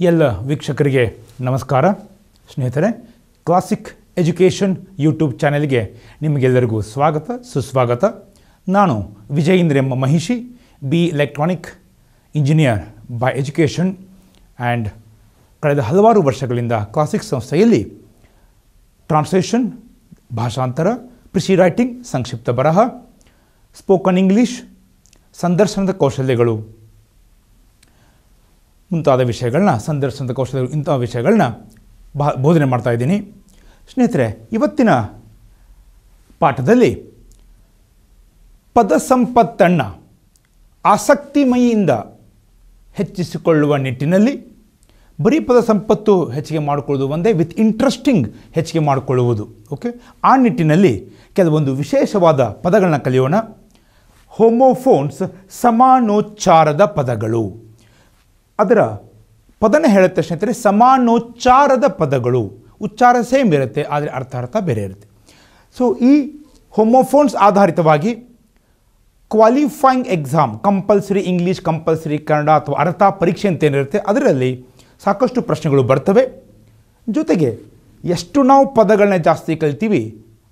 ಎಲ್ಲ ವೀಕ್ಷಕರಿಗೆ ನಮಸ್ಕಾರ. ಸ್ನೇಹಿತರೆ ಕ್ಲಾಸಿಕ್ ಎಜುಕೇಷನ್ ಯೂಟ್ಯೂಬ್ ಚಾನೆಲ್ಗೆ ನಿಮಗೆಲ್ಲರಿಗೂ ಸ್ವಾಗತ, ಸುಸ್ವಾಗತ. ನಾನು ವಿಜಯೇಂದ್ರ ಎಂಬ Mahishi B electronic engineer by education and ಕಳೆದ ಹಲವಾರು ವರ್ಷಗಳಿಂದ ಕ್ಲಾಸಿಕ್ ಸಂಸ್ಥೆಯಲ್ಲಿ ಟ್ರಾನ್ಸ್ಲೇಷನ್ ಭಾಷಾಂತರ, ಕೃಷಿ ರೈಟಿಂಗ್ ಸಂಕ್ಷಿಪ್ತ ಬರಹ ಸ್ಪೋಕನ್ ಇಂಗ್ಲೀಷ್ ಸಂದರ್ಶನದ ಕೌಶಲ್ಯಗಳು ಮುಂತಾದ ವಿಷಯಗಳನ್ನ ಸಂದರ್ಶನದ ಕೌಶಲ್ಯಗಳು ಇಂಥ ವಿಷಯಗಳನ್ನ ಬೋಧನೆ ಮಾಡ್ತಾ ಇದ್ದೀನಿ. ಸ್ನೇಹಿತರೆ, ಇವತ್ತಿನ ಪಾಠದಲ್ಲಿ ಪದ ಸಂಪತ್ತನ್ನು ಆಸಕ್ತಿಮಯಿಯಿಂದ ಹೆಚ್ಚಿಸಿಕೊಳ್ಳುವ ನಿಟ್ಟಿನಲ್ಲಿ ಬರೀ ಪದ ಸಂಪತ್ತು ಹೆಚ್ಚಿಗೆ ಮಾಡಿಕೊಳ್ಳುವುದು ಒಂದೇ, ವಿತ್ ಇಂಟ್ರೆಸ್ಟಿಂಗ್ ಹೆಚ್ಚಿಗೆ ಮಾಡಿಕೊಳ್ಳುವುದು, ಓಕೆ? ಆ ನಿಟ್ಟಿನಲ್ಲಿ ಕೆಲವೊಂದು ವಿಶೇಷವಾದ ಪದಗಳನ್ನ ಕಲಿಯೋಣ. ಹೋಮೋಫೋನ್ಸ್ ಸಮಾನೋಚ್ಚಾರದ ಪದಗಳು. ಅದರ ಪದನೇ ಹೇಳುತ್ತೆ ಸ್ನೇಹಿತರೆ, ಸಮಾನೋಚ್ಚಾರದ ಪದಗಳು. ಉಚ್ಚಾರ ಸೇಮ್ ಇರುತ್ತೆ, ಆದರೆ ಅರ್ಥ ಅರ್ಥ ಬೇರೆ ಇರುತ್ತೆ. ಸೊ ಈ ಹೋಮೋಫೋನ್ಸ್ ಆಧಾರಿತವಾಗಿ qualifying exam compulsory English compulsory Kannada ಅಥವಾ ಅರ್ಥ ಪರೀಕ್ಷೆ ಅಂತ ಏನಿರುತ್ತೆ, ಅದರಲ್ಲಿ ಸಾಕಷ್ಟು ಪ್ರಶ್ನೆಗಳು ಬರ್ತವೆ. ಜೊತೆಗೆ, ಎಷ್ಟು ನಾವು ಪದಗಳನ್ನ ಜಾಸ್ತಿ ಕಲಿತೀವಿ?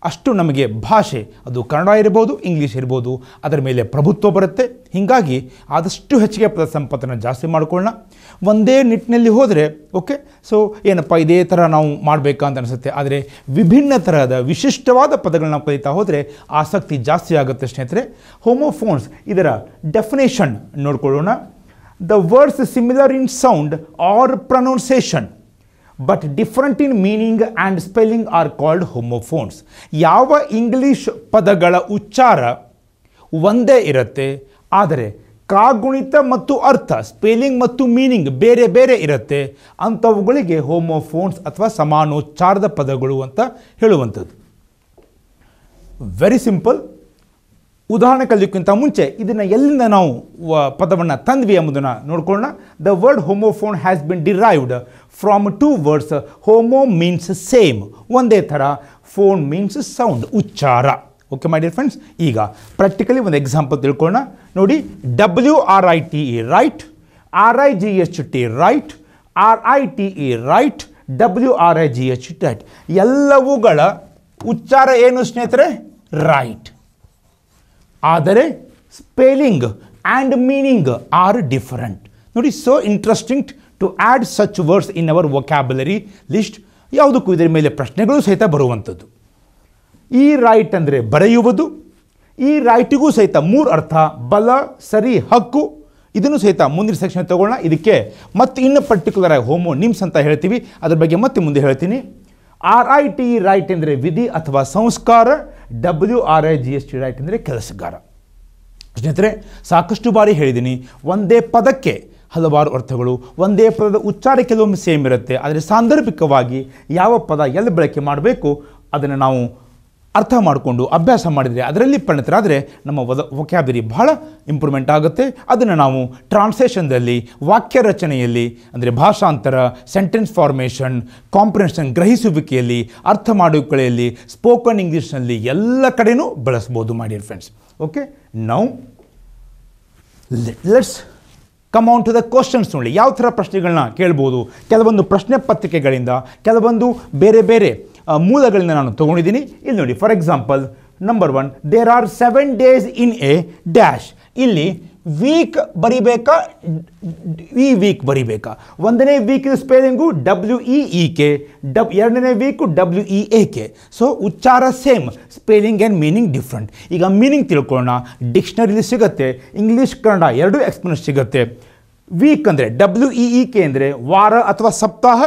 ಅಷ್ಟು ನಮಗೆ ಭಾಷೆ, ಅದು ಕನ್ನಡ ಇರ್ಬೋದು, ಇಂಗ್ಲೀಷ್ ಇರ್ಬೋದು, ಅದರ ಮೇಲೆ ಪ್ರಭುತ್ವ ಬರುತ್ತೆ. ಹೀಗಾಗಿ ಆದಷ್ಟು ಹೆಚ್ಚಿಗೆ ಪದ ಸಂಪತ್ತನ್ನು ಜಾಸ್ತಿ ಮಾಡ್ಕೊಳ್ಳೋಣ. ಒಂದೇ ನಿಟ್ಟಿನಲ್ಲಿ ಹೋದರೆ, ಓಕೆ, ಸೊ ಏನಪ್ಪ, ಇದೇ ಥರ ನಾವು ಮಾಡಬೇಕಾ ಅಂತ ಅನಿಸುತ್ತೆ. ಆದರೆ ವಿಭಿನ್ನ ತರಹದ, ವಿಶಿಷ್ಟವಾದ ಪದಗಳನ್ನ ಕಲಿತಾ ಹೋದರೆ ಆಸಕ್ತಿ ಜಾಸ್ತಿ ಆಗುತ್ತೆ ಸ್ನೇಹಿತರೆ. ಹೋಮೋಫೋನ್ಸ್ ಇದರ ಡೆಫಿನೇಷನ್ ನೋಡ್ಕೊಳ್ಳೋಣ. The words similar in sound or pronunciation but different in meaning and spelling are called homophones ಯಾವ ಇಂಗ್ಲೀಷ್ ಪದಗಳ ಉಚ್ಚಾರ ಒಂದೇ ಇರುತ್ತೆ, ಆದರೆ ಕಾಗುಣಿತ ಮತ್ತು ಅರ್ಥ ಸ್ಪೆಲ್ಲಿಂಗ್ ಮತ್ತು ಮೀನಿಂಗ್ ಬೇರೆ ಬೇರೆ ಇರುತ್ತೆ, ಅಂಥವುಗಳಿಗೆ ಹೋಮೋಫೋನ್ಸ್ ಅಥವಾ ಸಮಾನೋಚ್ಚಾರದ ಪದಗಳು ಅಂತ ಹೇಳುವಂಥದ್ದು. ವೆರಿ ಸಿಂಪಲ್ ಉದಾಹರಣೆ ಕಲಿಯೋಕ್ಕಿಂತ ಮುಂಚೆ ಇದನ್ನು ಎಲ್ಲಿಂದ ನಾವು ಪದವನ್ನು ತಂದ್ವಿ ಎಂಬುದನ್ನು ನೋಡ್ಕೊಳ್ಳೋಣ. The word homophone has been derived from two words homo means same ಒಂದೇ ಥರ ಫೋನ್ ಮೀನ್ಸ್ ಸೌಂಡ್ ಉಚ್ಚಾರ. ಓಕೆ ಮೈ ಡಿಯರ್ ಫ್ರೆಂಡ್ಸ್ ಈಗ ಪ್ರಾಕ್ಟಿಕಲಿ ಒಂದು ಎಕ್ಸಾಂಪಲ್ ತಿಳ್ಕೊಳ್ಳೋಣ. ನೋಡಿ W R I T E write R I G H T right R I T E rite W R I G H wright ಎಲ್ಲವುಗಳ ಉಚ್ಚಾರ ಏನು ಸ್ನೇಹಿತರೆ? Right ಆದರೆ spelling and meaning are different ನೋಡಿ so interesting to add such words in our vocabulary list ಯಾವುದಕ್ಕೂ ಇದರ ಮೇಲೆ ಪ್ರಶ್ನೆಗಳು ಸಹಿತ ಬರುವಂಥದ್ದು. ಈ ರೈಟ್ ಅಂದರೆ ಬರೆಯುವುದು, ಈ ರೈಟಿಗೂ ಸಹಿತ ಮೂರು ಅರ್ಥ, ಬಲ, ಸರಿ, ಹಕ್ಕು, ಇದನ್ನು ಸಹಿತ ಮುಂದಿನ ಸೆಕ್ಷನ್ ತಗೊಳ್ಳೋಣ. ಇದಕ್ಕೆ ಮತ್ತೆ ಇನ್ನು ಪರ್ಟಿಕ್ಯುಲರ್ ಆಗಿ ಹೋಮೋ ನಿಮ್ಸ್ ಅಂತ ಹೇಳ್ತೀವಿ. ಅದ್ರ ಬಗ್ಗೆ ಮತ್ತೆ ಮುಂದೆ ಹೇಳ್ತೀನಿ. ಆರ್ ಐ ಟಿ ರೈಟ್ ಅಂದರೆ ವಿಧಿ ಅಥವಾ ಸಂಸ್ಕಾರ. W R I G H T wright ಅಂದರೆ ಕೆಲಸಗಾರ. ಸ್ನೇಹಿತರೆ, ಸಾಕಷ್ಟು ಬಾರಿ ಹೇಳಿದ್ದೀನಿ ಒಂದೇ ಪದಕ್ಕೆ ಹಲವಾರು ಅರ್ಥಗಳು, ಒಂದೇ ಪದದ ಉಚ್ಚಾರ ಕೆಲವೊಮ್ಮೆ ಸೇಮ್ ಇರುತ್ತೆ, ಆದರೆ ಸಾಂದರ್ಭಿಕವಾಗಿ ಯಾವ ಪದ ಎಲ್ಲಿ ಬಳಕೆ ಮಾಡಬೇಕು, ಅದನ್ನು ನಾವು ಅರ್ಥ ಮಾಡಿಕೊಂಡು ಅಭ್ಯಾಸ ಮಾಡಿದರೆ ಅದರಲ್ಲಿ ಪರಿಣಿತರಾದರೆ ನಮ್ಮ ವದ ವೊಕ್ಯಾಬರಿ ಬಹಳ ಇಂಪ್ರೂವ್ಮೆಂಟ್ ಆಗುತ್ತೆ. ಅದನ್ನು ನಾವು ಟ್ರಾನ್ಸ್ಲೇಷನ್ದಲ್ಲಿ ವಾಕ್ಯ ರಚನೆಯಲ್ಲಿ, ಅಂದರೆ ಭಾಷಾಂತರ ಸೆಂಟೆನ್ಸ್ ಫಾರ್ಮೇಷನ್ ಕಾಂಪ್ರಿಹೆನ್ಷನ್ ಗ್ರಹಿಸುವಿಕೆಯಲ್ಲಿ, ಅರ್ಥ ಮಾಡುವಿಕೆಯಲ್ಲಿ ಸ್ಪೋಕನ್ ಇಂಗ್ಲೀಷ್ನಲ್ಲಿ ಎಲ್ಲ ಕಡೆಯೂ ಬಳಸ್ಬೋದು ಮಾಡಿ friends okay now let's come on to the questions ನೋಡಿ. ಯಾವ ಥರ ಪ್ರಶ್ನೆಗಳನ್ನ ಕೇಳ್ಬೋದು? ಕೆಲವೊಂದು ಪ್ರಶ್ನೆ ಪತ್ರಿಕೆಗಳಿಂದ, ಕೆಲವೊಂದು ಬೇರೆ ಬೇರೆ ಮೂಲಗಳಿಂದ ನಾನು ತೊಗೊಂಡಿದ್ದೀನಿ. ಇಲ್ಲಿ ನೋಡಿ for example number one there are seven days in a dash ಇಲ್ಲಿ ವೀಕ್ ಬರಿಬೇಕಾ, ಈ ವೀಕ್ ಬರಿಬೇಕಾ? ಒಂದನೇ week spelling W E E K dub, ಎರಡನೇ week W E A K so ಉಚ್ಚಾರ same spelling and meaning different ಈಗ meaning ತಿಳ್ಕೊಳ್ಳೋಣ. ಡಿಕ್ಷನರಿಲಿ ಸಿಗುತ್ತೆ ಇಂಗ್ಲೀಷ್ ಕನ್ನಡ ಎರಡೂ ಎಕ್ಸ್ಪ್ರೆನ್ಸ್ ಸಿಗುತ್ತೆ. ವೀಕ್ ಅಂದರೆ ಡಬ್ಲ್ಯೂ ಇ ಇ ಕೆ ಅಂದರೆ ವಾರ ಅಥವಾ ಸಪ್ತಾಹ,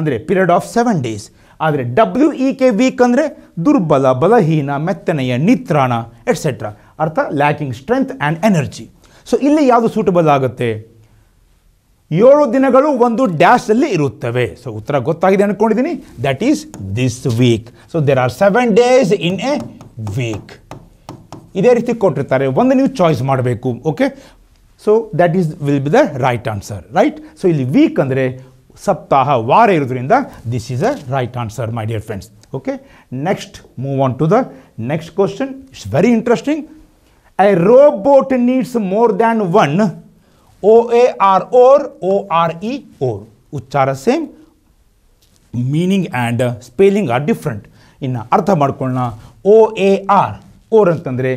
ಅಂದರೆ ಪೀರಿಯಡ್ ಆಫ್ ಸೆವೆನ್ ಡೇಸ್ ಆದರೆ ಡಬ್ಲ್ಯೂ ಇ ಕೆ ವೀಕ್ ಅಂದರೆ ದುರ್ಬಲ, ಬಲಹೀನ, ಮೆತ್ತನೆಯ, ನಿತ್ರಾಣ ಎಟ್ಸೆಟ್ರಾ ಅರ್ಥ? Lacking strength and energy so ಇಲ್ಲಿ ಯಾವುದು ಸೂಟಬಲ್ ಆಗುತ್ತೆ? ಏಳು ದಿನಗಳು ಒಂದು ಡ್ಯಾಶಲ್ಲಿ ಇರುತ್ತವೆ. ಸೊ ಉತ್ತರ ಗೊತ್ತಾಗಿದೆ ಅಂದ್ಕೊಂಡಿದ್ದೀನಿ that is this week so there are seven days in a week ಇದೇ ರೀತಿ ಕೊಟ್ಟಿರ್ತಾರೆ. ಒಂದು ನೀವು ಚಾಯ್ಸ್ ಮಾಡಬೇಕು. Okay so that is will be the right answer right so ಇಲ್ಲಿ ವೀಕ್ ಅಂದರೆ ಸಪ್ತಾಹ, ವಾರ ಇರೋದ್ರಿಂದ this is a right answer my dear friends okay next move on to the next question it's very interesting a robot needs more than one O A R oar O R E ore ಉಚ್ಚಾರ same meaning and spelling are different ಇನ್ನು ಅರ್ಥ ಮಾಡ್ಕೊಳ್ಳೋಣ ಓ A R or ಅಂತಂದರೆ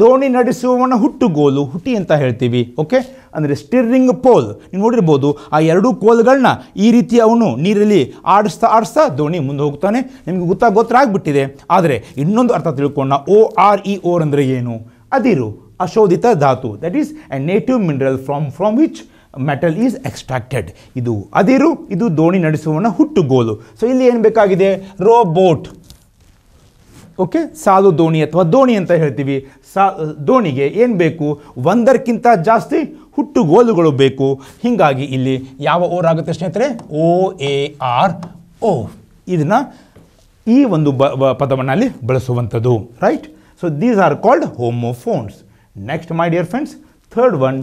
ದೋಣಿ ನಡೆಸುವವನ ಹುಟ್ಟುಗೋಲು, ಹುಟಿ ಅಂತ ಹೇಳ್ತೀವಿ okay ಅಂದರೆ ಸ್ಟಿರ್ರಿಂಗ್ pole. ನೀವು ನೋಡಿರ್ಬೋದು, ಆ ಎರಡೂ ಕೋಲ್ಗಳನ್ನ ಈ ರೀತಿ ಅವನು ನೀರಲ್ಲಿ ಆಡಿಸ್ತಾ ಆಡಿಸ್ತಾ ದೋಣಿ ಮುಂದೆ ಹೋಗ್ತಾನೆ. ನಿಮಗೆ ಗೊತ್ತಾ ಆಗಿಬಿಟ್ಟಿದೆ. ಆದರೆ ಇನ್ನೊಂದು ಅರ್ಥ ತಿಳ್ಕೊಂಡ ಓ ಆರ್ ಇ ಓರ್ ಅಂದರೆ ಏನು? ಅದಿರು, ಅಶೋಧಿತ ಧಾತು. That is a native mineral from from which metal is extracted ಇದು ಅದಿರು, ಇದು ದೋಣಿ ನಡೆಸುವವನ ಹುಟ್ಟುಗೋಲು. ಸೊ ಇಲ್ಲಿ ಏನು ಬೇಕಾಗಿದೆ? ರೋಬೋಟ್ ಓಕೆ ಸಾಲು ದೋಣಿ ಅಥವಾ ದೋಣಿ ಅಂತ ಹೇಳ್ತೀವಿ. ಸಾ ದೋಣಿಗೆ ಏನು ಬೇಕು? ಒಂದಕ್ಕಿಂತ ಜಾಸ್ತಿ ಹುಟ್ಟುಗೋಲುಗಳು ಬೇಕು. ಹೀಗಾಗಿ ಇಲ್ಲಿ ಯಾವ ಓರ್ ಆಗುತ್ತೆ ಸ್ನೇಹಿತರೆ? O, A, R, O. ಇದನ್ನು ಈ ಒಂದು ಬ ಪದವನ್ನು ಅಲ್ಲಿ ಬಳಸುವಂಥದ್ದು. Right so these are called homophones next my dear friends third one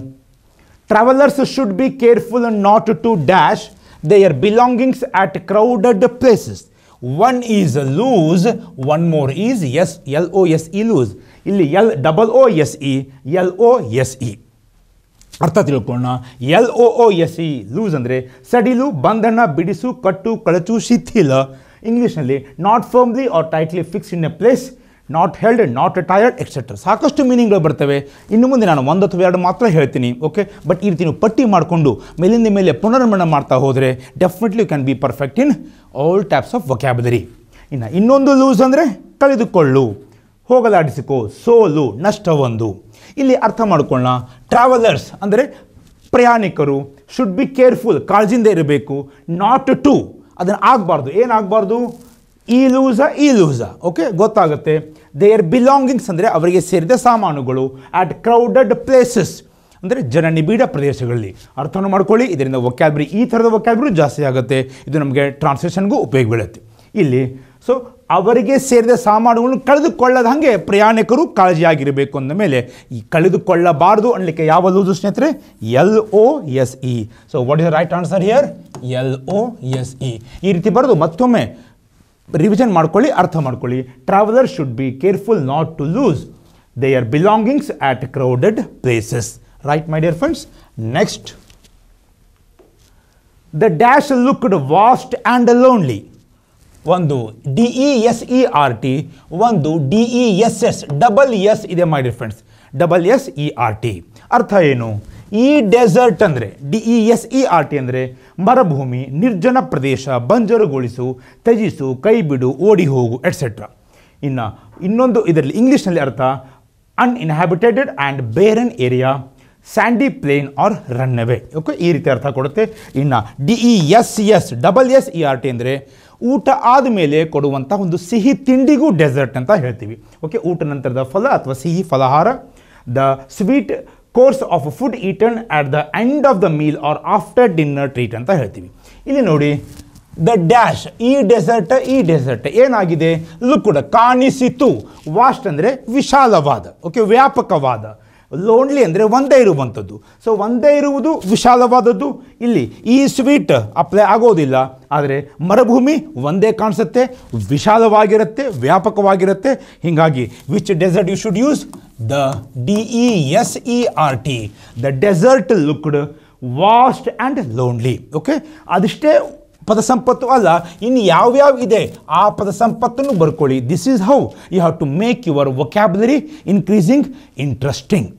travellers should be careful not to dash their belongings at crowded places. One is loose one more is S L O S E lose ಇಲ್ಲಿ L double O S E L O S E ಅರ್ಥ ತಿಳ್ಕೊಳ್ಳೋಣ. L O O S E loose ಅಂದರೆ ಸಡಿಲು, ಬಂಧನ, ಬಿಡಿಸು, ಕಟ್ಟು, ಕಳಚು, ಶಿಥಿಲ. ಇಂಗ್ಲೀಷ್ನಲ್ಲಿ not firmly or tightly fix in a place not held not tired etcetera ಸಾಕಷ್ಟು ಮೀನಿಂಗ್ಗಳು ಬರ್ತವೆ. ಇನ್ನು ಮುಂದೆ ನಾನು ಒಂದು ಅಥವಾ ಎರಡು ಮಾತ್ರ ಹೇಳ್ತೀನಿ ಓಕೆ ಬಟ್ ಈ ರೀತಿ ನೀವು ಪಟ್ಟಿ ಮಾಡಿಕೊಂಡು ಮೇಲಿಂದ ಮೇಲೆ ಪುನರ್ಮರಣ ಮಾಡ್ತಾ ಹೋದರೆ definitely you can be perfect in all types of vocabulary ಇನ್ನು ಇನ್ನೊಂದು ಲೂಸ್ ಅಂದರೆ ಕಳೆದುಕೊಳ್ಳು, ಹೋಗಲಾಡಿಸಿಕೋ, ಸೋಲು, ನಷ್ಟವೊಂದು. ಇಲ್ಲಿ ಅರ್ಥ ಮಾಡ್ಕೊಳ್ಳೋಣ ಟ್ರಾವೆಲರ್ಸ್ ಅಂದರೆ ಪ್ರಯಾಣಿಕರು ಶುಡ್ ಬಿ ಕೇರ್ಫುಲ್ ಕಾಳಜಿಯಿಂದ ಇರಬೇಕು ನಾಟ್ ಟು ಅದನ್ನು ಆಗಬಾರ್ದು. ಏನಾಗಬಾರ್ದು ಈ ಲೂಸ ಈ ಲೂಸ ಓಕೆ ಗೊತ್ತಾಗುತ್ತೆ. ದೇರ್ ಬಿಲಾಂಗಿಂಗ್ಸ್ ಅಂದರೆ ಅವರಿಗೆ ಸೇರಿದ ಸಾಮಾನುಗಳು ಆಟ್ ಕ್ರೌಡೆಡ್ ಪ್ಲೇಸಸ್ ಅಂದರೆ ಜನನಿಬಿಡ ಪ್ರದೇಶಗಳಲ್ಲಿ. ಅರ್ಥವನ್ನು ಮಾಡ್ಕೊಳ್ಳಿ. ಇದರಿಂದ ವೊಕ್ಯಾಬ್ರಿ ಈ ಥರದ ಒಕ್ಯಾಬ್ರಿ ಜಾಸ್ತಿ ಆಗುತ್ತೆ. ಇದು ನಮಗೆ ಟ್ರಾನ್ಸ್ಲೇಷನ್ಗೂ ಉಪಯೋಗ ಬೀಳುತ್ತೆ. ಇಲ್ಲಿ ಸೊ ಅವರಿಗೆ ಸೇರಿದ ಸಾಮಾನುಗಳನ್ನು ಕಳೆದುಕೊಳ್ಳದ ಹಾಗೆ ಪ್ರಯಾಣಿಕರು ಕಾಳಜಿಯಾಗಿರಬೇಕು ಅಂದ ಮೇಲೆ, ಈ ಕಳೆದುಕೊಳ್ಳಬಾರದು ಅನ್ನಲಿಕ್ಕೆ ಯಾವ ಲೂಸು ಸ್ನೇಹಿತರೆ? L O S E so what is right answer here L O S E ಈ ರೀತಿ ಬರೆದು ಮತ್ತೊಮ್ಮೆ ರಿವಿಷನ್ ಮಾಡ್ಕೊಳ್ಳಿ, ಅರ್ಥ ಮಾಡ್ಕೊಳ್ಳಿ. Traveller should be careful not to lose their belongings at crowded places right my dear friends. Next, the dash looked vast and lonely. ಒಂದು D E S E R T ಒಂದು D E S S double S ಇದೆ my dear friends double S E R T ಅರ್ಥ ಏನು? ಈ desert ಅಂದರೆ D E S E R T ಅಂದರೆ ಮರುಭೂಮಿ ನಿರ್ಜನ ಪ್ರದೇಶ ಬಂಜರುಗೊಳಿಸು ತ್ಯಜಿಸು ಕೈ ಬಿಡು ಓಡಿ ಹೋಗು ಎಟ್ಸೆಟ್ರಾ ಇನ್ನು ಇನ್ನೊಂದು ಇದರಲ್ಲಿ ಇಂಗ್ಲೀಷ್ನಲ್ಲಿ ಅರ್ಥ uninhabited and barren area sandy plain or run away okay, ಈ ರೀತಿ ಅರ್ಥ ಕೊಡುತ್ತೆ. ಇನ್ನು D E S S double S E R T ಅಂದರೆ ಊಟ ಆದಮೇಲೆ ಕೊಡುವಂಥ ಒಂದು ಸಿಹಿ ತಿಂಡಿಗೂ ಡೆಸರ್ಟ್ ಅಂತ ಹೇಳ್ತೀವಿ. ಓಕೆ, ಊಟ ನಂತರದ ಫಲ ಅಥವಾ ಸಿಹಿ Phalahara. The sweet course of food eaten at the end of the meal or after dinner treat ಅಂತ ಹೇಳ್ತೀವಿ. ಇಲ್ಲಿ ನೋಡಿ ದ ಡ್ಯಾಶ್ ಈ ಡೆಸರ್ಟ್ ಈ ಡೆಸರ್ಟ್ ಏನಾಗಿದೆ? ಲುಕ್ಡ್ ಕಾಣಿಸಿತು. ವಾಸ್ಟ್ ಅಂದರೆ ವಿಶಾಲವಾದ, ಓಕೆ, ವ್ಯಾಪಕವಾದ. ಲೋನ್ಲಿ ಅಂದರೆ ಒಂದೇ ಇರುವಂಥದ್ದು. ಸೊ ಒಂದೇ ಇರುವುದು ವಿಶಾಲವಾದದ್ದು. ಇಲ್ಲಿ ಈ ಸ್ವೀಟ್ ಅಪ್ಲೈ ಆಗೋದಿಲ್ಲ. ಆದರೆ ಮರುಭೂಮಿ ಒಂದೇ ಕಾಣಿಸುತ್ತೆ, ವಿಶಾಲವಾಗಿರುತ್ತೆ, ವ್ಯಾಪಕವಾಗಿರುತ್ತೆ. ಹೀಗಾಗಿ which desert you should use the D E S E R T the desert looked vast and lonely okay ಅದಿಷ್ಟೇ ಪದ ಸಂಪತ್ತು ಅಲ್ಲ, ಇನ್ನು ಯಾವ್ಯಾವ ಇದೆ ಆ ಪದ ಸಂಪತ್ತನ್ನು ಬರ್ಕೊಳ್ಳಿ this is how you have to make your vocabulary increasing interesting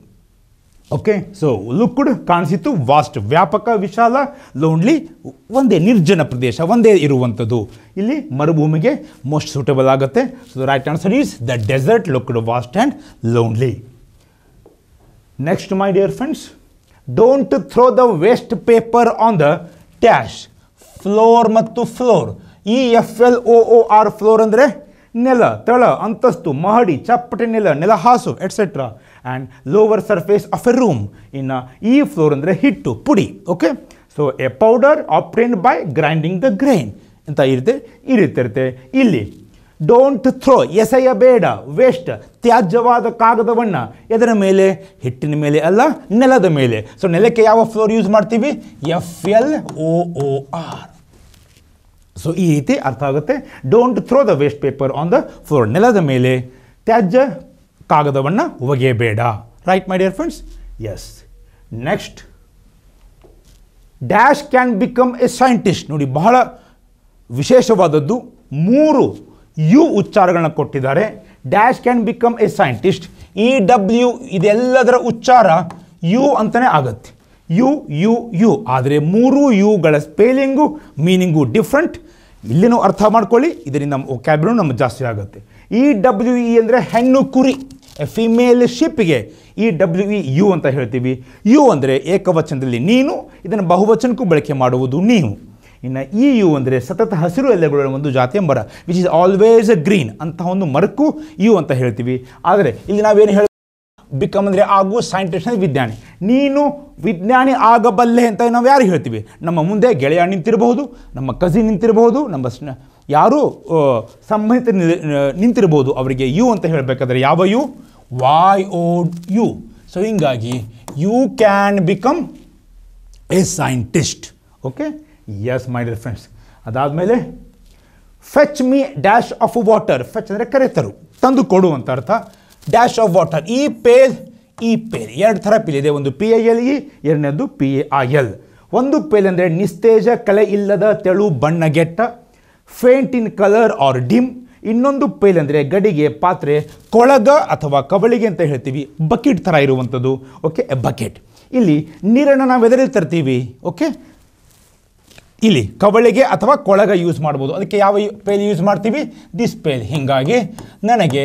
okay so looked ಕಾಣಿಸಿತು ವಾಸ್ಟ್ ವ್ಯಾಪಕ, ವಿಶಾಲ ಲೋನ್ಲಿ ಒಂದೇ ನಿರ್ಜನ ಪ್ರದೇಶ, ಒಂದೇ ಇರುವಂಥದ್ದು. ಇಲ್ಲಿ ಮರುಭೂಮಿಗೆ ಮೋಸ್ಟ್ ಸೂಟಬಲ್ ಆಗುತ್ತೆ. So right answer is the desert looked vast and lonely next my dear friends don't throw the waste paper on the dash floor ಮತ್ತು ಫ್ಲೋರ್. ಈ F L O O R floor ಅಂದರೆ ನೆಲ, ತಳ, ಅಂತಸ್ತು, ಮಹಡಿ, ಚಪ್ಪಟೆ ನೆಲ ನೆಲ ಹಾಸು etcetera and lower surface of a room ಇನ್ನು ಈ ಫ್ಲೋರ್ ಅಂದರೆ ಹಿಟ್ಟು, ಪುಡಿ okay so a powder obtained by grinding the grain ಅಂತ ಇರುತ್ತೆ ಈ ರೀತಿ ಇರುತ್ತೆ. ಇಲ್ಲಿ ಡೋಂಟ್ ಥ್ರೋ ಎಸೆಯಬೇಡ ವೇಸ್ಟ್ ತ್ಯಾಜ್ಯವಾದ ಕಾಗದವನ್ನು ಎದರ ಮೇಲೆ? ಹಿಟ್ಟಿನ ಮೇಲೆ ಅಲ್ಲ, ನೆಲದ ಮೇಲೆ. ಸೊ ನೆಲಕ್ಕೆ ಯಾವ ಫ್ಲೋರ್ ಯೂಸ್ ಮಾಡ್ತೀವಿ? F L O O R so ಈ ರೀತಿ ಅರ್ಥ ಆಗುತ್ತೆ. Don't throw the waste paper on the floor ನೆಲದ ಮೇಲೆ ತ್ಯಾಜ್ಯ ಕಾಗದವನ್ನು ಒಗೆಯಬೇಡ. Right my dear friends yes next dash can become a scientist ನೋಡಿ, ಬಹಳ ವಿಶೇಷವಾದದ್ದು. ಮೂರು ಯು ಉಚ್ಚಾರಗಳನ್ನ ಕೊಟ್ಟಿದ್ದಾರೆ. Dash can become a scientist E W ಇದೆಲ್ಲದರ ಉಚ್ಚಾರ ಯು ಅಂತಲೇ ಆಗುತ್ತೆ. U U U. ಆದರೆ ಮೂರು ಯುಗಳ ಸ್ಪೇಲಿಂಗು, ಮೀನಿಂಗು ಡಿಫ್ರೆಂಟ್ ಇಲ್ಲಿನೂ ಅರ್ಥ ಮಾಡ್ಕೊಳ್ಳಿ, ಇದರಿಂದ ನಮ್ಮ ಕ್ಯಾಬ್ರೂ ನಮ್ಗೆ ಜಾಸ್ತಿ ಆಗುತ್ತೆ. ಇ ಡಬ್ಲ್ಯೂ ಇ ಅಂದರೆ ಹೆಣ್ಣು ಕುರಿ ಫಿಮೇಲ್ ಶಿಪ್ಗೆ ಇ ಡಬ್ಲ್ಯೂ ಇ ಯು ಅಂತ ಹೇಳ್ತೀವಿ. ಯು ಅಂದರೆ ಏಕವಚನದಲ್ಲಿ ನೀನು, ಇದನ್ನು ಬಹುವಚನಕ್ಕೂ ಬಳಕೆ ಮಾಡುವುದು ನೀವು. ಇನ್ನು ಇ ಯು ಅಂದರೆ ಸತತ ಹಸಿರು ಎಲೆಗಳ ಒಂದು ಜಾತಿಯ ಮರ which is always a green ಅಂತಹ ಒಂದು ಮರಕ್ಕೂ ಯು ಅಂತ ಹೇಳ್ತೀವಿ. ಆದರೆ ಇಲ್ಲಿ ನಾವೇನು ಹೇಳ ಬಿಕಮ್ ಅಂದರೆ ಆಗು ಸೈಂಟಿಸ್ಟ್ ವಿಜ್ಞಾನಿ. ನೀನು ವಿಜ್ಞಾನಿ ಆಗಬಲ್ಲೆ ಅಂತ ನಾವು ಯಾರು ಹೇಳ್ತೀವಿ? ನಮ್ಮ ಮುಂದೆ ಗೆಳೆಯ ನಿಂತಿರಬಹುದು, ನಮ್ಮ ಕಸಿನ್ ನಿಂತಿರಬಹುದು, ನಮ್ಮ ಸ್ನ, ಯಾರು ಸಂಬಂಧಿತ ನಿ- ನಿಂತಿರಬಹುದು, ಅವರಿಗೆ ಯು ಅಂತ ಹೇಳಬೇಕಾದ್ರೆ ಯಾವ you Y O U so ಹಿಂಗಾಗಿ you can become a scientist okay yes my dear friends ಅದಾದಮೇಲೆ fetch me dash of water fetch ಅಂದರೆ ಕರೆತರು, ತಂದು ಕೊಡು ಅಂತ ಅರ್ಥ. ಡ್ಯಾಶ್ ಆಫ್ ವಾಟರ್ ಈ ಪೇಲ್ ಈ ಪೇಲ್ ಎರಡು ಥರ ಪೇಲ್ ಇದೆ. ಒಂದು ಪಿ ಐ ಎಲ್ ಇ ಎರಡನೇದು ಪಿ ಎ ಆ ಎಲ್ ಒಂದು ಪೇಲ್ ಅಂದರೆ ನಿಸ್ತೇಜ ಕಲೆ ಇಲ್ಲದ ತೆಳು ಬಣ್ಣಗೆಟ್ಟ faint in colour or dim ಇನ್ನೊಂದು ಪೇಲ್ ಅಂದರೆ ಗಡಿಗೆ, ಪಾತ್ರೆ, ಕೊಳಗ ಅಥವಾ ಕವಳಿಗೆ ಅಂತ ಹೇಳ್ತೀವಿ. ಬಕೆಟ್ ಥರ ಇರುವಂಥದ್ದು. ಓಕೆ ಎ ಬಕೆಟ್ ಇಲ್ಲಿ ನೀರನ್ನು ನಾವು ಎದರಲ್ಲಿ ತರ್ತೀವಿ? ಓಕೆ ಇಲ್ಲಿ ಕವಳಿಗೆ ಅಥವಾ ಕೊಳಗ ಯೂಸ್ ಮಾಡ್ಬೋದು. ಅದಕ್ಕೆ ಯಾವ ಪೇಲ್ ಯೂಸ್ ಮಾಡ್ತೀವಿ? ದಿಸ್ ಪೇಲ್ ಹೀಗಾಗಿ ನನಗೆ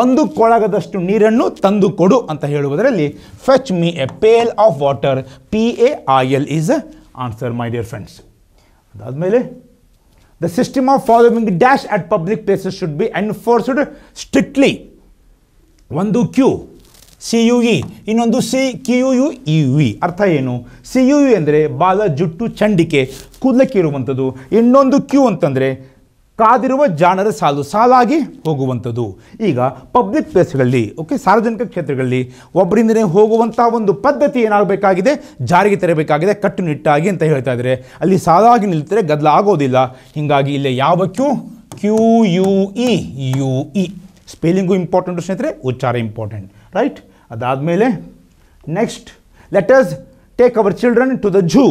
ಒಂದು ಕೊಳಗದಷ್ಟು ನೀರನ್ನು ತಂದು ಕೊಡು ಅಂತ ಹೇಳುವುದರಲ್ಲಿ fetch me a pail of water P A I L is a answer my dear friends ಅದಾದಮೇಲೆ the system of following dash at public places should be enforced strictly ಒಂದು ಕ್ಯೂ ಸಿ ಯು ಇ ಇನ್ನೊಂದು C Q U E V ಅರ್ಥ ಏನು? C you you ಅಂದರೆ ಬಾಲ ಜುಟ್ಟು ಚಂಡಿಕೆ. ಕೂದಲಕ್ಕೆ ಇರುವಂಥದ್ದು. ಇನ್ನೊಂದು ಕ್ಯೂ ಅಂತಂದರೆ ಕಾದಿರುವ ಜಾಣರ ಸಾಲು ಸಾಲಾಗಿ ಹೋಗುವಂಥದ್ದು. ಈಗ ಪಬ್ಲಿಕ್ ಪ್ಲೇಸ್ಗಳಲ್ಲಿ ಓಕೆ ಸಾರ್ವಜನಿಕ ಕ್ಷೇತ್ರಗಳಲ್ಲಿ ಒಬ್ಬರಿಂದನೇ ಹೋಗುವಂಥ ಒಂದು ಪದ್ಧತಿ ಏನಾಗಬೇಕಾಗಿದೆ? ಜಾರಿಗೆ ತರಬೇಕಾಗಿದೆ, ಕಟ್ಟುನಿಟ್ಟಾಗಿ ಅಂತ ಹೇಳ್ತಾ ಇದ್ದಾರೆ. ಅಲ್ಲಿ ಸಾಲಾಗಿ ನಿಲ್ತರೆ ಗದ್ದಲ ಆಗೋದಿಲ್ಲ. ಹೀಗಾಗಿ ಇಲ್ಲೇ ಯಾವ queue? Q U E U E spelling important ಸ್ನೇಹಿತರೆ, ಉಚ್ಚಾರ ಇಂಪಾರ್ಟೆಂಟ್ ರೈಟ್ ಅದಾದಮೇಲೆ next let us take our children to the zoo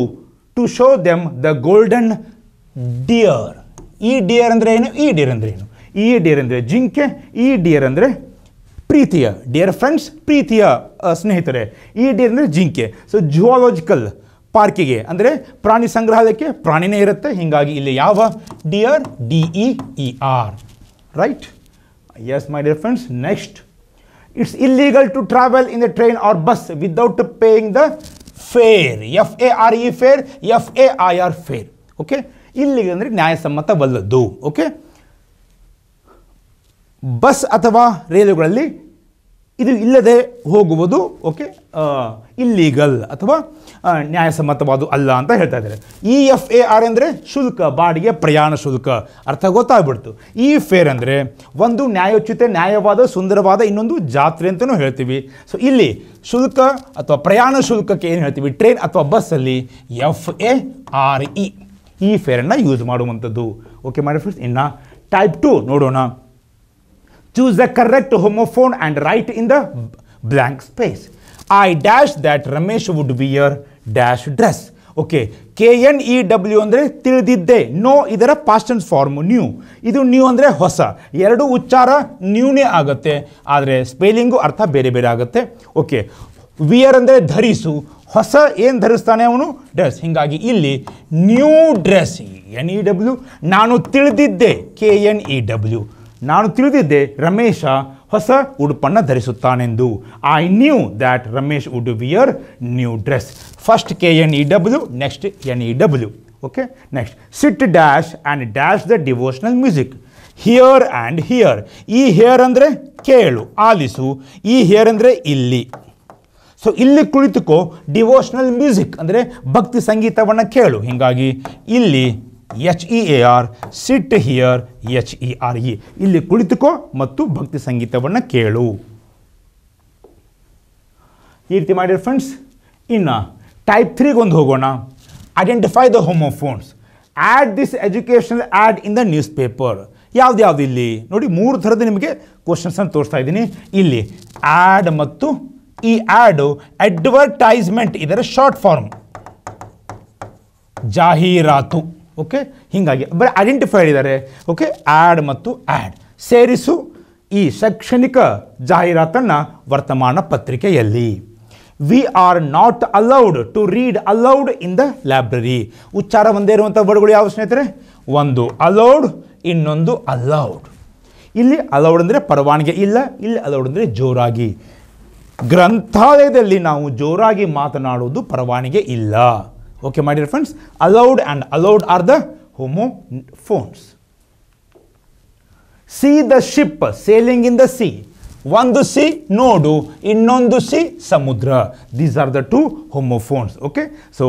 to show them the golden deer ಈ ಡಿಯರ್ ಅಂದರೆ ಏನು? ಈ ಡಿಯರ್ ಅಂದರೆ ಏನು? ಈ ಡಿಯರ್ ಅಂದರೆ ಜಿಂಕೆ ಈ ಡಿಯರ್ ಅಂದರೆ ಪ್ರೀತಿಯ. ಡಿಯರ್ ಫ್ರೆಂಡ್ಸ್ ಪ್ರೀತಿಯ ಆ, ಸ್ನೇಹಿತರೆ. ಈ ಡಿಯರ್ ಅಂದರೆ ಜಿಂಕೆ. ಸೊ ಜುವಾಲಜಿಕಲ್ ಪಾರ್ಕಿಗೆ ಅಂದರೆ ಪ್ರಾಣಿ ಸಂಗ್ರಹಾಲಯಕ್ಕೆ ಪ್ರಾಣಿನೇ ಇರುತ್ತೆ. ಹೀಗಾಗಿ ಇಲ್ಲಿ ಯಾವ? Deer D E E R right Yes, my dear friends. Next, it's illegal to travel in the train or bus without paying the fare. F A R E fare, F A I R fare. Okay ಇಲ್ಲಿಗೆ ಅಂದರೆ ನ್ಯಾಯಸಮ್ಮತವಲ್ಲದ್ದು okay bus ಅಥವಾ ರೈಲುಗಳಲ್ಲಿ ಇದು ಇಲ್ಲದೆ ಹೋಗುವುದು okay illegal ಅಥವಾ ನ್ಯಾಯಸಮ್ಮತವಾದ ಅಲ್ಲ ಅಂತ ಹೇಳ್ತಾ ಇದ್ದಾರೆ. ಇ ಎಫ್ ಎ ಆರ್ ಅಂದರೆ ಶುಲ್ಕ, ಬಾಡಿಗೆ ಪ್ರಯಾಣ ಶುಲ್ಕ. ಅರ್ಥ ಗೊತ್ತಾಗ್ಬಿಡ್ತು. ಈ ಫೇರ್ ಅಂದರೆ ಒಂದು ನ್ಯಾಯೋಚಿತ, ನ್ಯಾಯವಾದ, ಸುಂದರವಾದ ಇನ್ನೊಂದು ಜಾತ್ರೆ ಅಂತಲೂ ಹೇಳ್ತೀವಿ. ಸೊ ಇಲ್ಲಿ ಶುಲ್ಕ ಅಥವಾ ಪ್ರಯಾಣ ಶುಲ್ಕಕ್ಕೆ ಏನು ಹೇಳ್ತೀವಿ? ಟ್ರೈನ್ ಅಥವಾ ಬಸ್ಸಲ್ಲಿ ಎಫ್ ಎ ಆರ್ ಇ ಈ ಫೇರನ್ನು ಯೂಸ್ ಮಾಡುವಂಥದ್ದು. ಓಕೆ ಮಾಡಿ ಫ್ರೆಂಡ್ಸ್ ಇನ್ನು ಟೈಪ್ ಟು ನೋಡೋಣ. Choose the correct homophone and write in the blank space I dash that Ramesh would wear dash dress okay K N E W ಅಂದರೆ ತಿಳಿದಿದ್ದೆ. Know ಇದರ ಪಾಸ್ಟನ್ form new ಇದು new ಅಂದರೆ ಹೊಸ. ಎರಡು ಉಚ್ಚಾರ ನ್ಯೂನೇ ಆಗುತ್ತೆ. ಆದರೆ ಸ್ಪೆಲ್ಲಿಂಗು ಅರ್ಥ ಬೇರೆ ಬೇರೆ ಆಗುತ್ತೆ. ಓಕೆ ವಿಯರ್ ಅಂದರೆ ಧರಿಸು. ಹೊಸ ಏನು ಧರಿಸ್ತಾನೆ ಅವನು? ಡ್ರೆಸ್ ಹೀಗಾಗಿ ಇಲ್ಲಿ new dress N E W ನಾನು ತಿಳಿದಿದ್ದೆ. ಕೆ ಎನ್ ಇ ಡಬ್ಲ್ಯೂ ನಾನು ತಿಳಿದಿದ್ದೆ ರಮೇಶ ಹೊಸ ಉಡುಪನ್ನು ಧರಿಸುತ್ತಾನೆಂದು. I knew that Ramesh would wear new dress first K N E W next N E W okay next sit dash and dash the devotional music here and here ಈ here ಅಂದರೆ ಕೇಳು, ಆಲಿಸು. ಈ here ಅಂದರೆ ಇಲ್ಲಿ. So ಇಲ್ಲಿ ಕುಳಿತುಕೋ devotional music ಅಂದರೆ ಭಕ್ತಿ ಸಂಗೀತವನ್ನು ಕೇಳು. ಹೀಗಾಗಿ, ಇಲ್ಲಿ H E A R sit here H E R E ಇಲ್ಲಿ ಕುಳಿತುಕೋ ಮತ್ತು ಭಕ್ತಿ ಸಂಗೀತವನ್ನು ಕೇಳು. ಈ ರೀತಿ ಮಾಡಿರಿ ಫ್ರೆಂಡ್ಸ್ ಇನ್ನು ಟೈಪ್ ತ್ರೀಗೆ ಒಂದು ಹೋಗೋಣ. Identify the homophones add this educational ad in the news paper ಯಾವ್ದು ಯಾವ್ದು ಇಲ್ಲಿ? ನೋಡಿ, ಮೂರು ಥರದ ನಿಮಗೆ ಕ್ವಶನ್ಸನ್ನು ತೋರಿಸ್ತಾ ಇದ್ದೀನಿ. ಇಲ್ಲಿ ಆ್ಯಡ್ ಮತ್ತು ಈ ಆ್ಯಡು ಅಡ್ವರ್ಟೈಸ್ಮೆಂಟ್ ಇದರ ಶಾರ್ಟ್ ಫಾರ್ಮ್ ಜಾಹೀರಾತು. ಓಕೆ ಹೀಗಾಗಿ, ಬರೀ ಐಡೆಂಟಿಫೈಡ್ ಇದ್ದಾರೆ ಓಕೆ ಆ್ಯಡ್ ಮತ್ತು ಆ್ಯಡ್ ಸೇರಿಸು ಈ ಶೈಕ್ಷಣಿಕ ಜಾಹೀರಾತನ್ನು ವರ್ತಮಾನ ಪತ್ರಿಕೆಯಲ್ಲಿ. We are not allowed to read aloud in the library ಉಚ್ಚಾರ ಒಂದೇ ಇರುವಂಥ ವರ್ಡ್ಗಳು ಯಾವ ಸ್ನೇಹಿತರೆ? ಒಂದು ಅಲೌಡ್ ಇನ್ನೊಂದು ಅಲೌಡ್ ಇಲ್ಲಿ ಅಲೌಡ್ ಅಂದರೆ ಪರವಾನಗಿ ಇಲ್ಲ, ಇಲ್ಲಿ ಅಲೌಡ್ ಅಂದರೆ ಜೋರಾಗಿ. ಗ್ರಂಥಾಲಯದಲ್ಲಿ ನಾವು ಜೋರಾಗಿ ಮಾತನಾಡುವುದು ಪರವಾನಿಗೆ ಇಲ್ಲ. ಓಕೆ ಮಾಡಿರ friends allowed and aloud are the homophones sea the ship sailing in the sea ಒಂದು ಸಿ ನೋಡು, ಇನ್ನೊಂದು ಸಿ ಸಮುದ್ರ. These are the two homophones okay so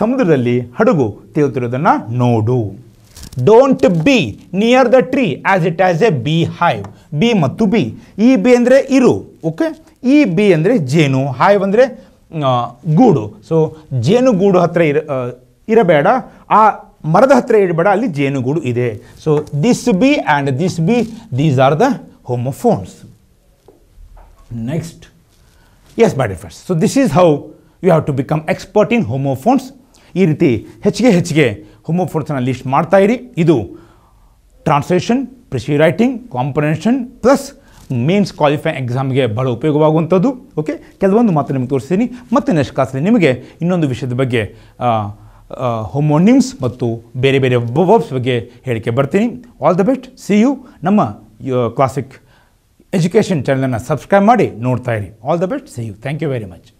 ಸಮುದ್ರದಲ್ಲಿ ಹಡಗು ತೇಲ್ತಿರೋದನ್ನು ನೋಡು. Don't be near the tree as it has a bee hive bee ಮತ್ತು be ಈ ಬಿ ಅಂದರೆ ಇರು ಓಕೆ ಈ ಬಿ ಅಂದರೆ ಜೇನು ಹೈವ್ ಅಂದರೆ ಗೂಡು. ಸೊ ಜೇನುಗೂಡು ಹತ್ತಿರ ಇರ ಇರಬೇಡ. ಆ ಮರದ ಹತ್ತಿರ ಇರಬೇಡ, ಅಲ್ಲಿ ಜೇನುಗೂಡು ಇದೆ. So this bee and this be these are the homophones next S bad friends so this is how you have to become expert in homophones ಈ ರೀತಿ ಹೆಚ್ಚಿಗೆ ಹೆಚ್ಚಿಗೆ ಹೋಮೋಫೋನ್ಸನ್ನು ಲಿಸ್ಟ್ ಮಾಡ್ತಾ ಇರಿ. ಇದು translation precis writing composition plus mains qualify ಎಕ್ಸಾಮ್ಗೆ ಬಹಳ ಉಪಯೋಗವಾಗುವಂಥದ್ದು. ಓಕೆ ಕೆಲವೊಂದು ಮಾತು ನಿಮಗೆ ತೋರಿಸ್ತೀನಿ. ಮತ್ತು ನೆಕ್ಸ್ಟ್ ಕ್ಲಾಸಲ್ಲಿ ನಿಮಗೆ ಇನ್ನೊಂದು ವಿಷಯದ ಬಗ್ಗೆ ಹೋಮೋನಿಮ್ಸ್ ಮತ್ತು ಬೇರೆ ಬೇರೆ ವರ್ಬ್ಸ್ ಬಗ್ಗೆ ಹೇಳಿಕೆ ಬರ್ತೀನಿ. All the best see you ನಮ್ಮ ಕ್ಲಾಸಿಕ್ ಎಜುಕೇಷನ್ ಚಾನಲನ್ನು ಸಬ್ಸ್ಕ್ರೈಬ್ ಮಾಡಿ ನೋಡ್ತಾ ಇರಿ. All the best see you thank you very much